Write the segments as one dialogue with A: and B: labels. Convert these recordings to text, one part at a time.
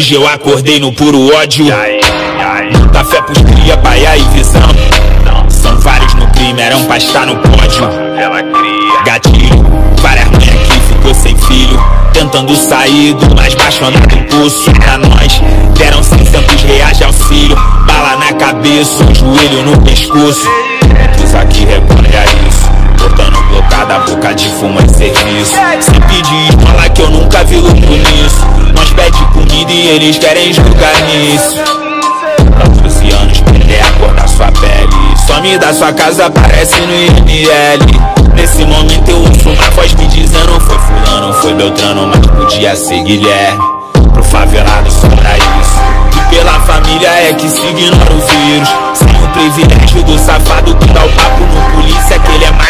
A: Hoje eu acordei no puro ódio. Muita fé pros cria, baia e visão. São vários no crime, eram pra estar no pódio. Gatilho, várias mães aqui ficou sem filho. Tentando sair do mais baixo andar do pulso pra nós. Deram 600 reais de auxílio. Bala na cabeça, um joelho no pescoço. Muitos aqui recorrem a isso. Botando blocada, boca de fumo em serviço. Se pedir esmola que eu nunca vi lucro nisso. Nós pede comida e eles querem julgar nisso. 14 anos, perder a cor da sua pele. Some da sua casa, aparece no IML. Nesse momento eu ouço uma voz me dizendo: Foi Fulano, foi Beltrano, mas podia ser Guilherme. Pro favelado sobra isso. E pela família é que se ignora o vírus. Sem o privilégio do safado que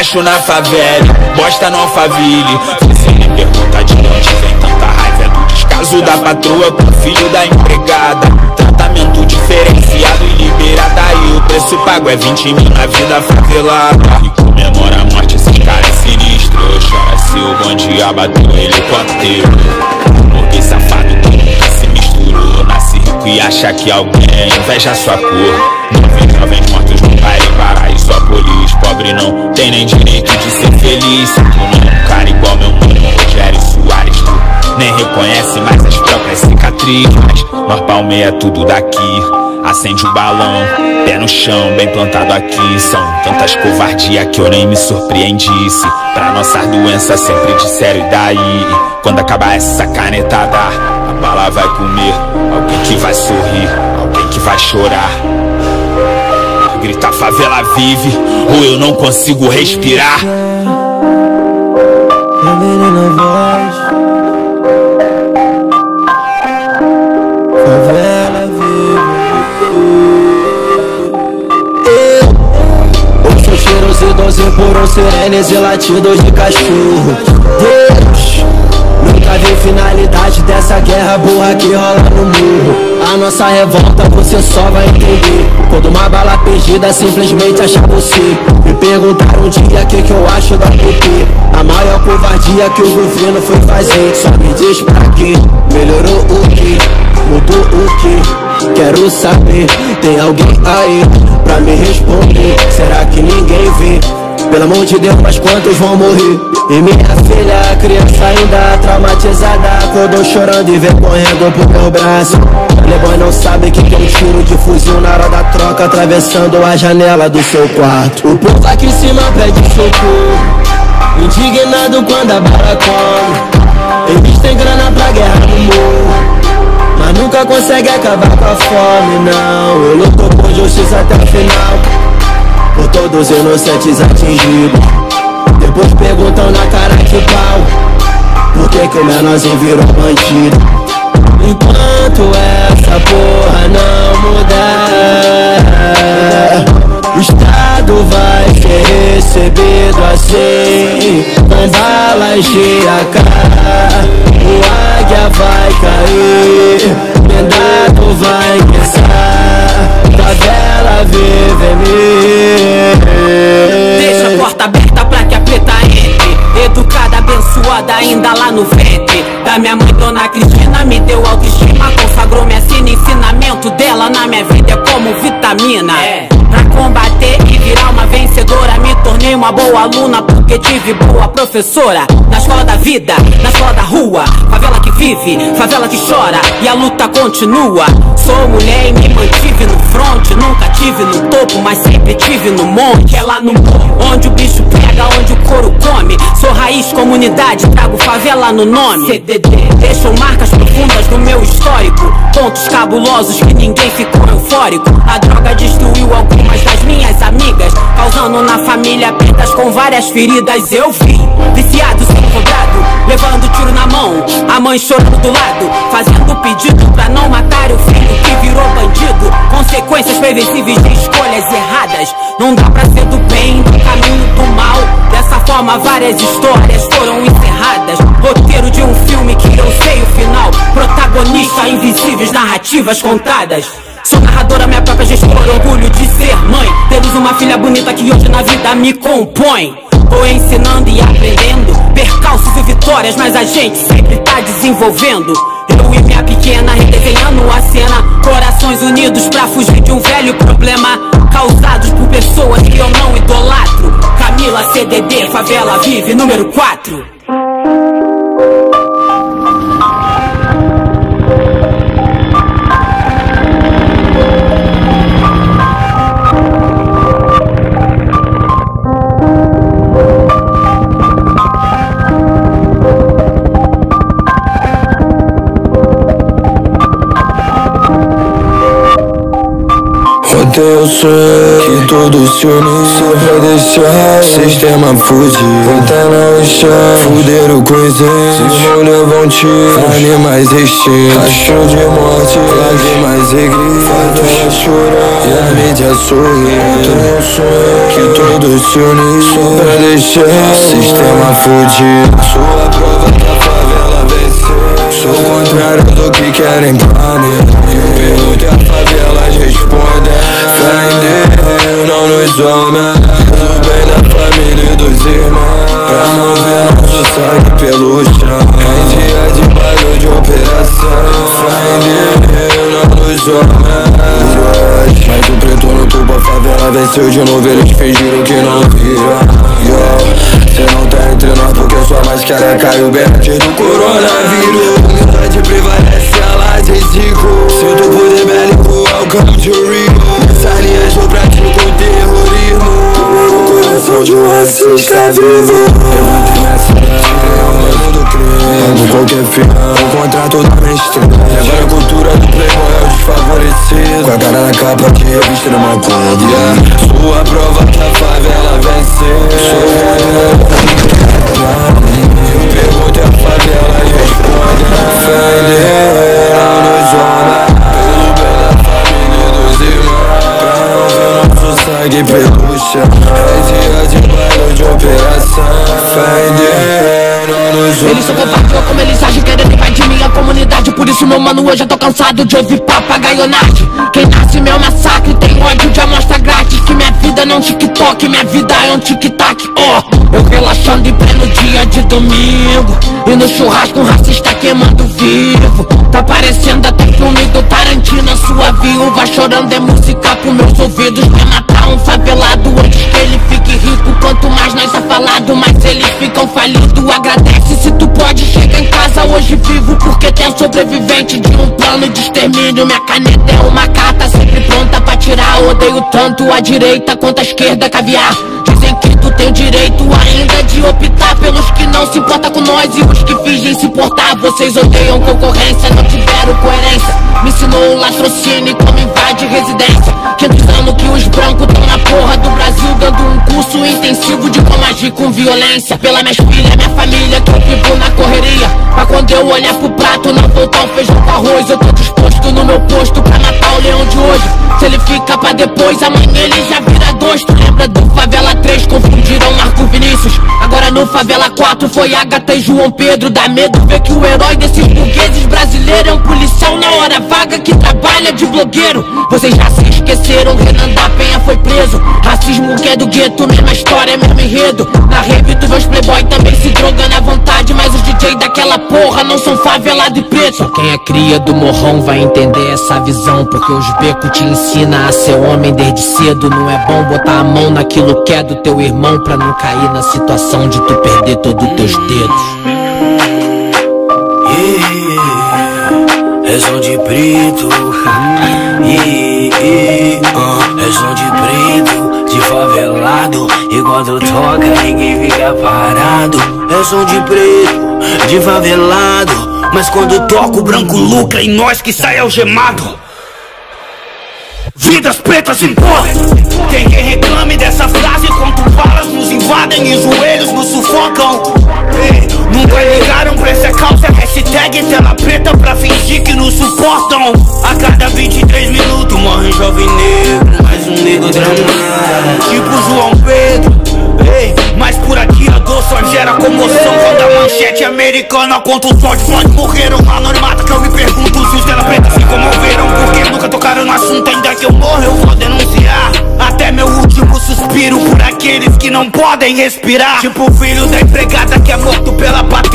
A: macho na favela. Bosta no alfaville. Você me pergunta de onde vem tanta raiva. É do descaso da patroa com o filho da empregada. Tratamento diferenciado e liberada. E o preço pago é 20 mil na vida favelada. E comemora a morte, esses caras sinistros. Chora se o bonde abateu o helicóptero. Porque safado que nunca se misturou. Nasce rico e acha que alguém inveja sua cor. Nove jovens mortos no baile, polis. Pobre não tem nem direito de ser feliz. Se tu não é um cara igual meu mano Rogério Soares, tu nem reconhece mais as próprias cicatrizes. Nós palmeia tudo daqui. Acende o balão, pé no chão, bem plantado aqui. São tantas covardias que eu nem me surpreendisse. Pra nossas doenças sempre disseram e daí. Quando acabar essa canetada, a bala vai comer. Alguém que vai sorrir, alguém que vai chorar. Grita favela vive, ou eu não consigo respirar.
B: Voz. Favela vive. Eu sou cheiros e doze por um sirenes e latidos de cachorro. Deus Nunca vi finalidade dessa guerra burra que rola no murro A nossa revolta você só vai entender Quando uma bala perdida simplesmente acha você Me perguntaram um dia o que, que eu acho da PT A maior covardia que o governo foi fazer Só me diz pra quê? Melhorou o quê? Mudou o quê? Quero saber, tem alguém aí pra me responder Será que ninguém vê? Pelo amor de Deus, mas quantos vão morrer? E minha filha, criança ainda traumatizada Acordou chorando e vem correndo pro meu braço. Playboy não sabe que tem um tiro de fuzil na hora da troca Atravessando a janela do seu quarto. O povo aqui em cima pede socorro Indignado quando a bala come. Eles têm grana pra guerra no morro mas nunca consegue acabar com a fome, não. Eu luto por justiça até o final Por todos os inocentes atingidos Depois perguntam na cara de pau Por que que o menorzinho virou bandido? Enquanto essa porra não mudar O Estado vai ser recebido assim. Com balas de AK O águia vai cair Mendado vai pensar
C: Deixa a porta aberta pra que a preta entre. Educada, abençoada, ainda lá no ventre. Da minha mãe, dona Cristina, me deu autoestima. Consagrou minha sina, ensinamento dela na minha vida é como vitamina Pra combater e virar uma vencedora. Me tornei uma boa aluna porque tive boa professora. Na escola da vida, na escola da rua Favela que vive, favela que chora E a luta continua. Sou mulher e me mantive no front Nunca tive no topo, mas sempre tive no monte. É lá no onde o bicho pega, onde Comunidade, trago favela no nome. CDD, deixam marcas profundas no meu histórico. Pontos cabulosos que ninguém ficou eufórico. A droga destruiu algumas das minhas amigas Causando na família pretas com várias feridas. Eu vi, viciado sendo cobrado Levando tiro na mão, a mãe chorando do lado Fazendo pedido pra não matar o filho que virou bandido. Consequências previsíveis de escolhas erradas. Não dá pra ser do bem, do caminho do mal Várias histórias foram encerradas Roteiro de um filme que eu sei o final Protagonista, invisíveis, narrativas contadas Sou narradora, minha própria gestora, orgulho de ser mãe Temos uma filha bonita que hoje na vida me compõe Tô ensinando e aprendendo percalços e vitórias, mas a gente sempre tá desenvolvendo. Eu e minha pequena redesenhando a cena. Corações unidos pra fugir de um velho problema. Causados por pessoas que eu não idolatro. Camila CDD, favela vive, número 4.
D: eu sei todos se unissem pra deixar o sistema fugir Voltar no chão, fuderam coisinhas Se não levam tiro, animais extintos Rastro de morte, lágrimas e gritos Fatos chorando e a mídia sonho. Que todos se unissem pra deixar. O sistema fugir Sou a prova que a favela vencer Sou o contrário do que querem pra mim Eu pergunto a favela responde Deus, não nos homens O bem da família e dos irmãos. Pra não ver nosso sangue pelo chão. Em dia de baile de operação. Fé em Deus, não nos homens Mas o preto no tubo, a favela venceu de novo. Eles fingiram que não viram. Cê não tá entre nós porque sua máscara caiu bem antes do coronavírus. Humildade prevalece, a laje zico Se tu puder bélico, welcome to Rio Nessas linhas eu pratico o terrorismo. O coração de um racista vivo. Eu entro nessa mano do crime qualquer fião, contra toda minha estrela Levar a cultura do playboy é o desfavorecido. Com a cara na capa de revista numa Macumba yeah. Sou a prova que a favela venceu. Sou o Eu pergunto a favela responde. Fé em Deus, não nos homens pelo chão É dia de baile de operação? Não nos homens
E: Eles são covardes, como eles agem, querendo invadir minha comunidade. Por isso, meu mano, eu já tô cansado de ouvir papagaionagem Quem nasce meu massacre tem ódio de amostra grátis. Que minha vida não TikTok, minha vida é um tic-tac, oh Eu relaxando em pleno dia de domingo. E no churrasco um racista queimando vivo. Tá parecendo até filme do Tarantino sua viúva. Chorando é música pros meus ouvidos. Quer matar um favelado antes que ele fique rico. Quanto mais nós é falado, mais eles ficam falidos. Agradece se tu pode, chega em casa hoje vivo. Porque tem sobrevivente de um plano de extermínio. Minha caneta é uma carta sempre pronta pra tirar. Odeio tanto a direita quanto a esquerda caviar o direito ainda de optar Pelos que não se importam com nós e os que fingem se importar. Vocês odeiam concorrência, não tiveram coerência. Me ensinou o latrocínio como invade residência. 500 anos que os brancos tão na porra do Brasil Dando um curso intensivo de como agir com violência. Pela minhas filhas, minha família que eu vivo na correria. Pra quando eu olhar pro prato não voltar um feijão com arroz. Eu tô disposto no meu posto pra matar o leão de hoje. Se ele fica pra depois, amanhã ele já vira dois. Tu lembra do Favela 3, confundiram Marco Vinícius Favela 4 foi Agatha e João Pedro. Dá medo ver que o herói desses burgueses brasileiros É um policial na hora vaga que trabalha de blogueiro. Vocês já se esqueceram, Renan da Penha foi preso. Racismo que é do gueto, mesma história, mesmo enredo. Na rave tu vê os playboy também se drogando à vontade Mas os DJ daquela porra não são favelado e preto. Só quem é cria do morrão vai entender essa visão Porque os becos te ensina a ser homem desde cedo. Não é bom botar a mão naquilo que é do teu irmão Pra não cair na situação de tu perder todos os teus dedos
F: É som de preto, uh, é som de preto, de favelado. E quando toca, ninguém fica parado. É som de preto, de favelado. Mas quando toca, o branco lucra e nós que sai algemado. Vidas pretas importam. Tem quem reclame dessa frase enquanto balas nos invadem e joelhos nos sufocam. Nunca ligaram pra essa causa. Hashtag tela preta pra fingir que nos suportam. A cada 23 minutos morre um jovem negro. Mais um negro dramático. Tipo João Pedro. Só gera comoção Quando a manchete americana conta os mortos Onde morreram, anonimato que eu me pergunto Se os tela preta se comoveram Porque nunca tocaram no assunto Ainda que eu morra eu vou denunciar Até meu último suspiro Por aqueles que não podem respirar. Tipo o filho da empregada que é morto pela patroa.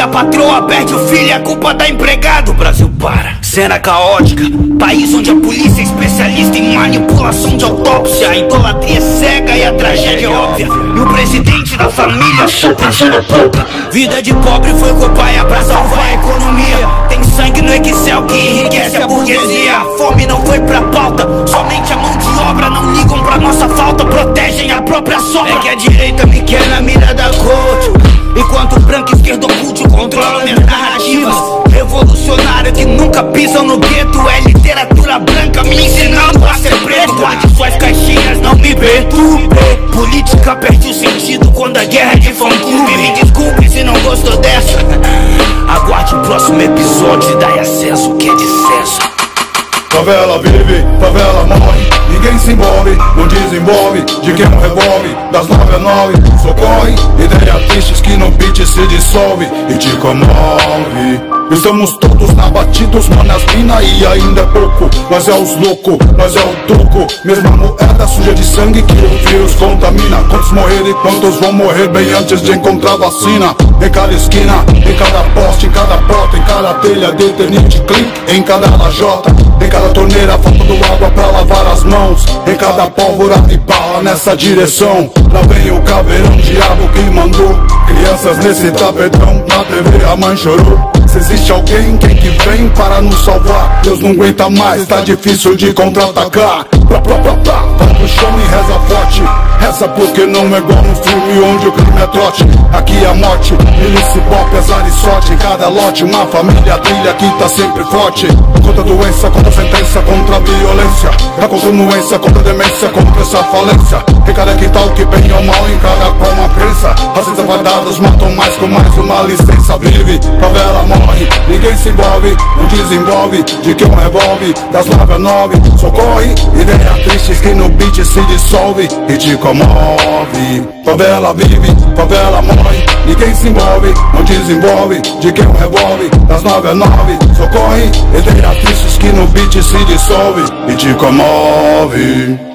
F: A patroa perde o filho, é culpa da empregada. O Brasil para. Cena caótica, país onde a polícia é especialista em manipulação de autópsia. A idolatria é cega e a tragédia é óbvia. E o presidente da família pensa na pouca. Vida de pobre foi cobaia pra salvar a economia. Tem sangue no Excel que enriquece a burguesia. A fome não foi pra pauta, somente a mão de obra. Não ligam pra nossa falta, protegem a própria sombra. É que a direita me quer na mira da corte. Enquanto o branco esquerdo oculto controlam minhas narrativas. Revolucionário que nunca pisam no gueto. É literatura branca me ensinando a ser preto. Guarde suas caixinhas, não me perturbe. Política perde o sentido quando a guerra é de fã clube. Me desculpe se não gostou dessa. Aguarde o próximo episódio e dai acesso o que é de César.
G: Favela vive, favela morre, ninguém se envolve, não desenvolve, de quem não revolve, das nove a nove, socorre, ideia tristes que no beat se dissolve e te comove. Estamos todos na batidos, mano, as mina e ainda é pouco. Nós é os loucos, nós é o troco Mesma moeda suja de sangue que o vírus contamina. Quantos morreram e quantos vão morrer bem antes de encontrar vacina? Em cada esquina, em cada poste, em cada porta Em cada telha de tenente clique, em cada lajota. Em cada torneira faltando água pra lavar as mãos. Em cada pólvora e bala nessa direção. Lá vem o caveirão, diabo que mandou. Crianças nesse tapetão, na TV a mãe chorou se existe alguém, quem que vem para nos salvar? Deus não aguenta mais, tá difícil de contra-atacar. Plá, plá, plá, plá, vai pro chão e reza forte. Reza porque não é igual no filme onde o crime é trote. Aqui a morte, milícia, pop, azar e sorte. Em cada lote, uma família trilha que tá sempre forte. Contra a doença, contra a sentença, contra a violência. Contra a doença, contra a demência, contra essa falência. Em cada quintal que bem ou mal encara com a crença. Racistas guardados matam mais com mais uma licença. Vive, favela morre, ninguém se envolve, desenvolve. De que um revólver, das a nove, socorre. Ideia tristes que no beat se dissolve e te comove. Favela vive, favela morre, ninguém se envolve, não desenvolve. De que um revólver, das nove a nove, socorre. Ideia tristes que no beat se dissolve e te comove.